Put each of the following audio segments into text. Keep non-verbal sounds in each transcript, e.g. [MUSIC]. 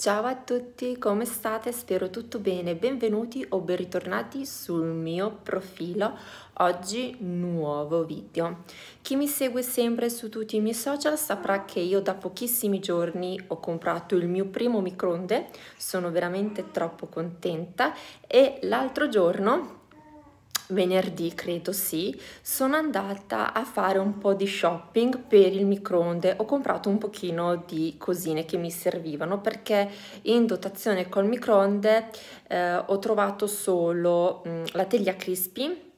Ciao a tutti, come state? Spero tutto bene. Benvenuti o ben ritornati sul mio profilo. Oggi nuovo video. Chi mi segue sempre su tutti i miei social saprà che io da pochissimi giorni ho comprato il mio primo microonde. Sono veramente troppo contenta e l'altro giorno venerdì credo sì, sono andata a fare un po' di shopping per il microonde. Ho comprato un pochino di cosine che mi servivano perché in dotazione col microonde eh, ho trovato solo mh, mm, la teglia crispy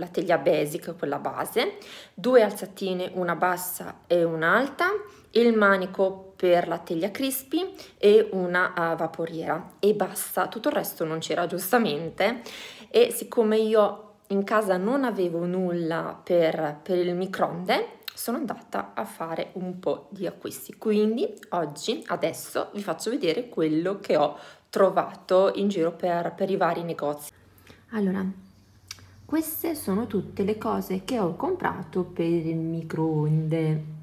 la teglia basic, quella base, due alzatine, una bassa e un'alta, il manico per la teglia crispy e una uh, vaporiera. E basta, tutto il resto non c'era giustamente. E siccome io in casa non avevo nulla per, per il microonde sono andata a fare un po' di acquisti. Quindi oggi adesso vi faccio vedere quello che ho trovato in giro per, per i vari negozi. Allora queste sono tutte le cose che ho comprato per il microonde.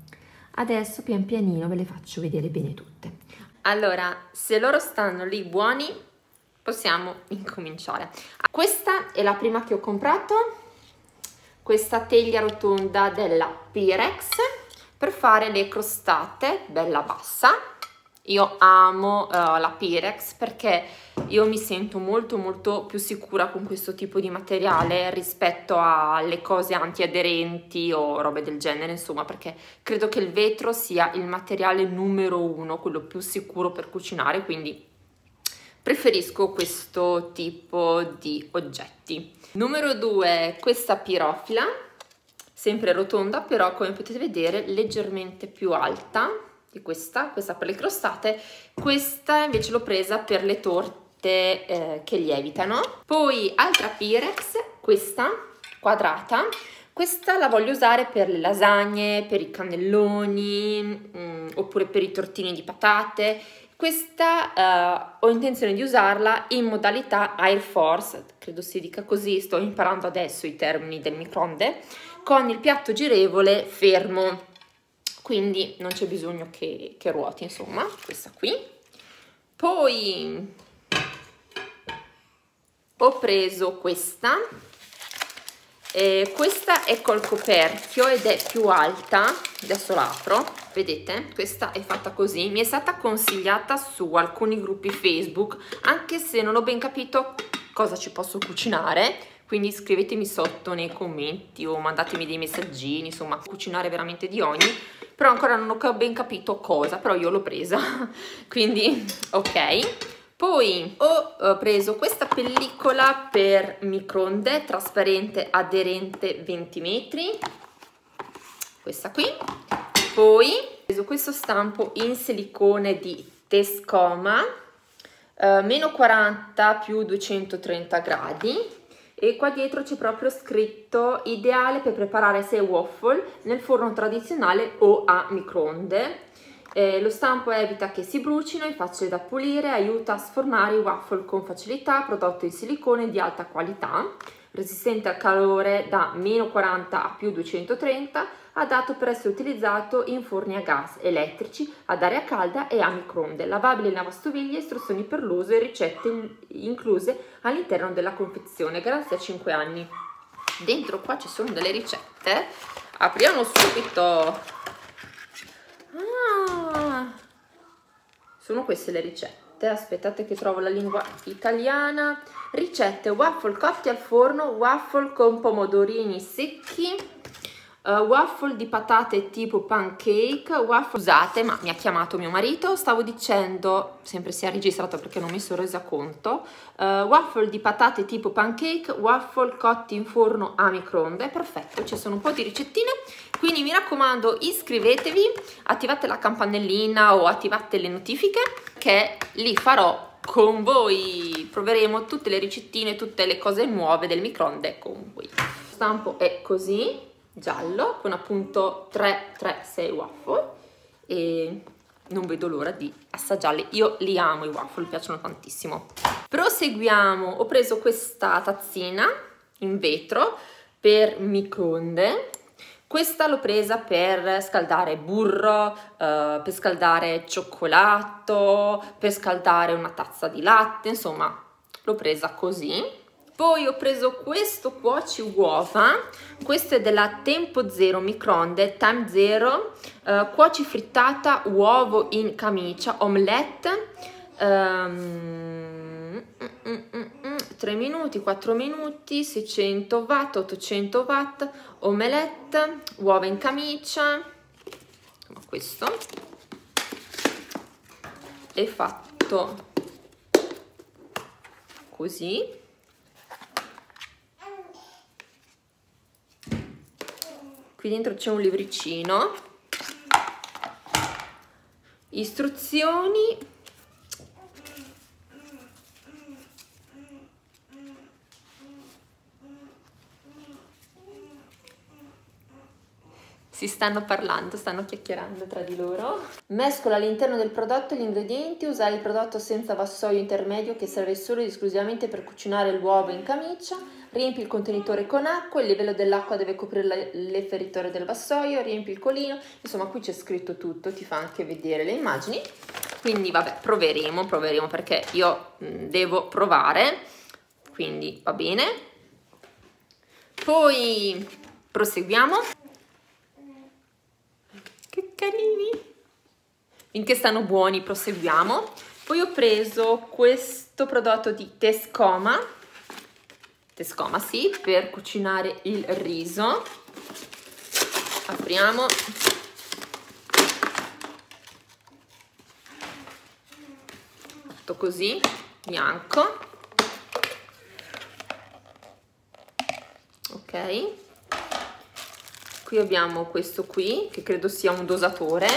Adesso pian pianino ve le faccio vedere bene tutte. Allora, se loro stanno lì buoni, possiamo incominciare. Questa è la prima che ho comprato, questa teglia rotonda della Pirex per fare le crostate, bella bassa. Io amo uh, la Pirex perché io mi sento molto molto più sicura con questo tipo di materiale rispetto alle cose antiaderenti o robe del genere, insomma, perché credo che il vetro sia il materiale numero uno, quello più sicuro per cucinare, quindi preferisco questo tipo di oggetti. Numero due, questa pirofila, sempre rotonda, però come potete vedere leggermente più alta di questa, questa per le crostate, questa invece l'ho presa per le torte eh, che lievitano. Poi altra Pirex, questa quadrata. Questa la voglio usare per le lasagne, per i cannelloni mh, mm, oppure per i tortini di patate. Questa uh, ho intenzione di usarla in modalità Air Force, credo si dica così, sto imparando adesso i termini del microonde, con il piatto girevole fermo, quindi non c'è bisogno che, che ruoti, insomma, questa qui. Poi ho preso questa. Eh, questa è col coperchio ed è più alta. Adesso l'apro vedete? Questa è fatta così. Mi è stata consigliata su alcuni gruppi facebook anche se non ho ben capito cosa ci posso cucinare. Quindi scrivetemi sotto nei commenti o mandatemi dei messaggini insomma cucinare veramente di ogni però ancora non ho ben capito cosa però io l'ho presa. [LAUGHS] Quindi ok. Poi ho eh, preso questa pellicola per microonde trasparente aderente 20 metri, questa qui. Poi ho preso questo stampo in silicone di Tescoma, eh, meno 40 più 230 gradi e qua dietro c'è proprio scritto ideale per preparare sei waffle nel forno tradizionale o a microonde. Eh, lo stampo evita che si brucino, è facile da pulire, aiuta a sfornare i waffle con facilità, prodotto in silicone di alta qualità, resistente al calore da meno 40 a più 230, adatto per essere utilizzato in forni a gas elettrici, ad aria calda e a microonde, lavabile in lavastoviglie, istruzioni per l'uso e ricette incluse all'interno della confezione, garanzia 5 anni. Dentro qua ci sono delle ricette, apriamo subito Ah, sono queste le ricette. Aspettate che trovo la lingua italiana. Ricette waffle cotti al forno, waffle con pomodorini secchi, uh, waffle di patate tipo pancake, waffle usate, ma mi ha chiamato mio marito, stavo dicendo, sempre si è registrato perché non mi sono resa conto, uh, waffle di patate tipo pancake, waffle cotti in forno a microonde, perfetto, ci sono un po' di ricettine, quindi mi raccomando iscrivetevi, attivate la campanellina o attivate le notifiche che li farò con voi, proveremo tutte le ricettine, tutte le cose nuove del microonde con voi. Stampo è così, giallo con appunto 3, 3, 6 waffle e non vedo l'ora di assaggiarli. Io li amo i waffle, mi piacciono tantissimo. Proseguiamo, ho preso questa tazzina in vetro per microonde. Questa l'ho presa per scaldare burro, eh, per scaldare cioccolato, per scaldare una tazza di latte, insomma l'ho presa così. Poi ho preso questo cuoci uova, questo è della Tempo Zero microonde, Time Zero, eh, cuoci frittata, uovo in camicia, omelette, um, mm, mm, mm, 3 minuti, 4 minuti, 600 watt, 800 watt, omelette, uova in camicia, questo è fatto così. Qui dentro c'è un libricino, istruzioni. Si stanno parlando, stanno chiacchierando tra di loro. Mescola all'interno del prodotto gli ingredienti, usare il prodotto senza vassoio intermedio che serve solo ed esclusivamente per cucinare l'uovo in camicia, riempi il contenitore con acqua, il livello dell'acqua deve coprire l'efferitore del vassoio, riempi il colino, insomma qui c'è scritto tutto, ti fa anche vedere le immagini. Quindi vabbè, proveremo, proveremo perché io mm, devo provare, quindi va bene. Poi proseguiamo carini finché stanno buoni proseguiamo poi ho preso questo prodotto di Tescoma Tescoma sì per cucinare il riso. Apriamo. Fatto così bianco. Ok. Qui abbiamo questo qui che credo sia un dosatore.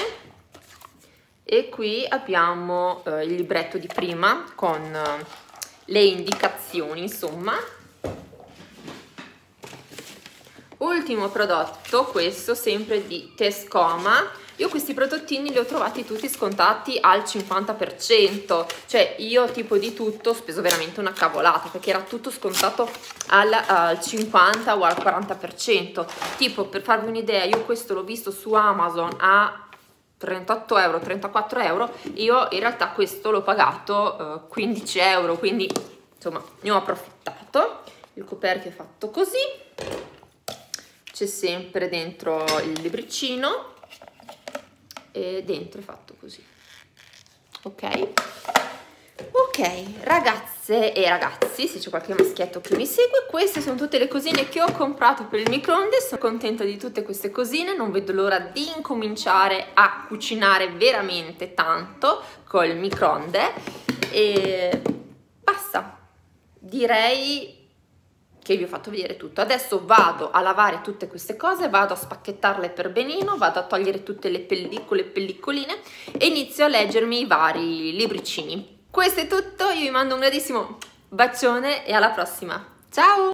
E qui abbiamo eh, il libretto di prima con eh, le indicazioni insomma ultimo prodotto questo sempre di Tescoma io questi prodottini li ho trovati tutti scontati al 50%, cioè io tipo di tutto ho speso veramente una cavolata perché era tutto scontato al, al 50 o al 40%. Tipo per farvi un'idea, io questo l'ho visto su Amazon a 38 euro, 34 euro, io in realtà questo l'ho pagato eh, 15 euro, quindi insomma ne ho approfittato. Il coperchio è fatto così, c'è sempre dentro il libricino e dentro è fatto così. Ok? Ok ragazze e ragazzi se c'è qualche maschietto che mi segue queste sono tutte le cosine che ho comprato per il microonde. Sono contenta di tutte queste cosine non vedo l'ora di incominciare a cucinare veramente tanto col microonde. E basta. Direi che vi ho fatto vedere tutto. Adesso vado a lavare tutte queste cose, vado a spacchettarle per benino, vado a togliere tutte le pellicole, pellicoline e inizio a leggermi i vari libricini. Questo è tutto, io vi mando un grandissimo bacione e alla prossima. Ciao!